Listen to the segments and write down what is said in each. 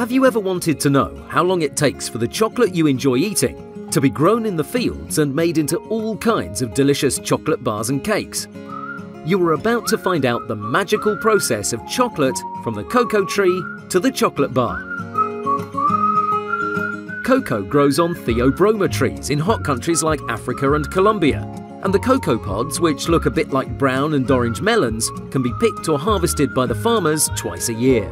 Have you ever wanted to know how long it takes for the chocolate you enjoy eating to be grown in the fields and made into all kinds of delicious chocolate bars and cakes? You are about to find out the magical process of chocolate from the cocoa tree to the chocolate bar. Cocoa grows on theobroma trees in hot countries like Africa and Colombia, and the cocoa pods, which look a bit like brown and orange melons, can be picked or harvested by the farmers twice a year.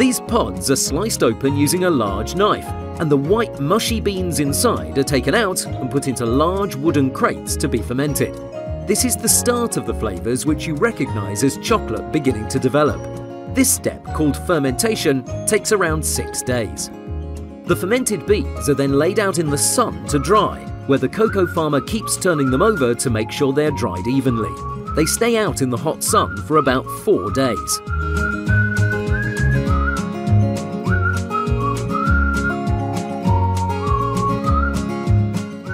These pods are sliced open using a large knife, and the white mushy beans inside are taken out and put into large wooden crates to be fermented. This is the start of the flavours which you recognise as chocolate beginning to develop. This step, called fermentation, takes around six days. The fermented beans are then laid out in the sun to dry, where the cocoa farmer keeps turning them over to make sure they're dried evenly. They stay out in the hot sun for about four days.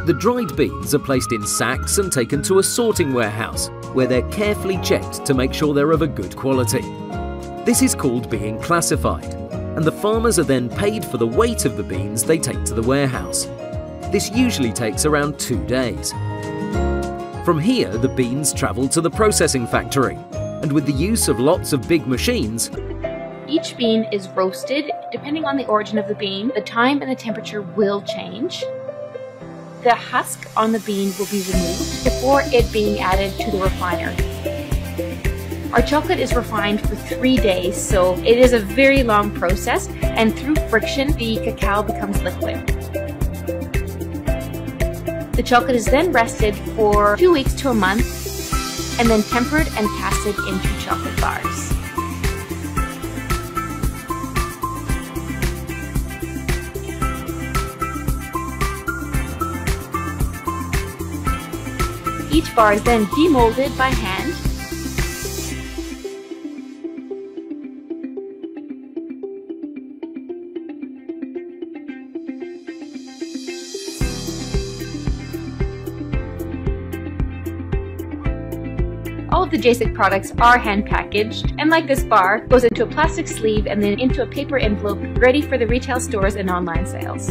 The dried beans are placed in sacks and taken to a sorting warehouse, where they're carefully checked to make sure they're of a good quality. This is called being classified and the farmers are then paid for the weight of the beans they take to the warehouse. This usually takes around two days. From here, the beans travel to the processing factory, and with the use of lots of big machines, each bean is roasted. Depending on the origin of the bean, the time and the temperature will change. The husk on the bean will be removed before it being added to the refiner. Our chocolate is refined for three days, so it is a very long process, and through friction, the cacao becomes liquid. The chocolate is then rested for two weeks to a month, and then tempered and casted into chocolate bars. Each bar is then demolded by hand All of the JSIC products are hand packaged, and like this bar, goes into a plastic sleeve and then into a paper envelope ready for the retail stores and online sales.